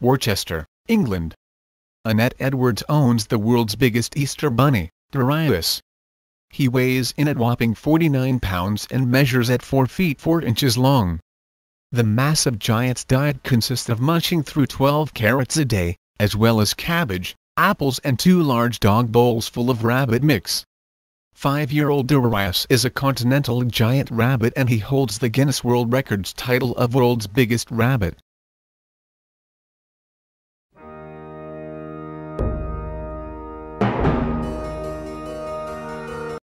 Worcester, England. Annette Edwards owns the world's biggest Easter bunny, Darius. He weighs in at whopping 49 pounds and measures at 4 feet 4 inches long. The massive giant's diet consists of munching through 12 carrots a day, as well as cabbage, apples and two large dog bowls full of rabbit mix. Five-year-old Darius is a continental giant rabbit and he holds the Guinness World Records title of world's biggest rabbit.